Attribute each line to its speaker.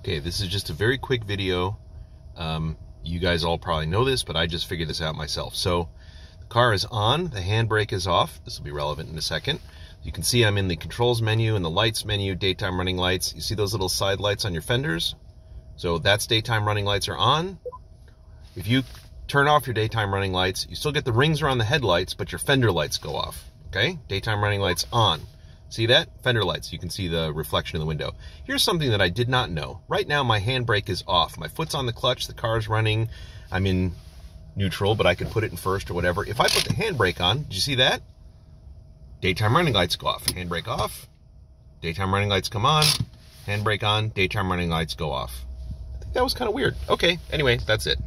Speaker 1: Okay, this is just a very quick video. Um, you guys all probably know this, but I just figured this out myself. So the car is on, the handbrake is off. This will be relevant in a second. You can see I'm in the controls menu and the lights menu, daytime running lights. You see those little side lights on your fenders? So that's daytime running lights are on. If you turn off your daytime running lights, you still get the rings around the headlights, but your fender lights go off. Okay? Daytime running lights on. See that? Fender lights. You can see the reflection in the window. Here's something that I did not know. Right now, my handbrake is off. My foot's on the clutch. The car's running. I'm in neutral, but I could put it in first or whatever. If I put the handbrake on, did you see that? Daytime running lights go off. Handbrake off. Daytime running lights come on. Handbrake on. Daytime running lights go off. I think that was kind of weird. Okay. Anyway, that's it.